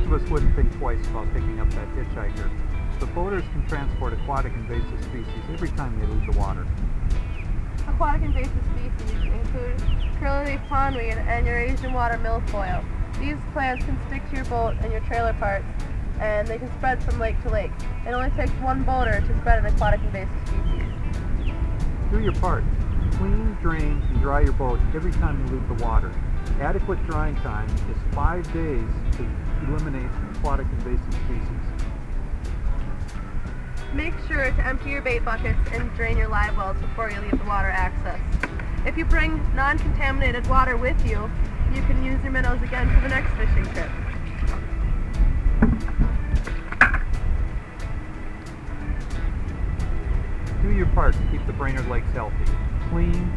of us wouldn't think twice about picking up that hitchhiker, but boaters can transport aquatic invasive species every time they leave the water. Aquatic invasive species include curly leaf pondweed and Eurasian water milfoil. These plants can stick to your boat and your trailer parts, and they can spread from lake to lake. It only takes one boater to spread an aquatic invasive species. Do your part. Clean, drain, and dry your boat every time you leave the water. Adequate drying time is five days to eliminate aquatic invasive species. Make sure to empty your bait buckets and drain your live wells before you leave the water access. If you bring non-contaminated water with you, you can use your minnows again for the next fishing trip. Do your part to keep the Brainerd Lakes healthy. Clean.